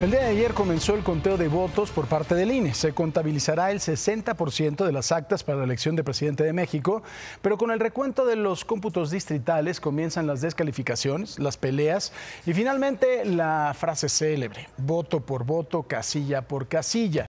El día de ayer comenzó el conteo de votos por parte del INE. Se contabilizará el 60% de las actas para la elección de presidente de México, pero con el recuento de los cómputos distritales comienzan las descalificaciones, las peleas y finalmente la frase célebre, voto por voto, casilla por casilla.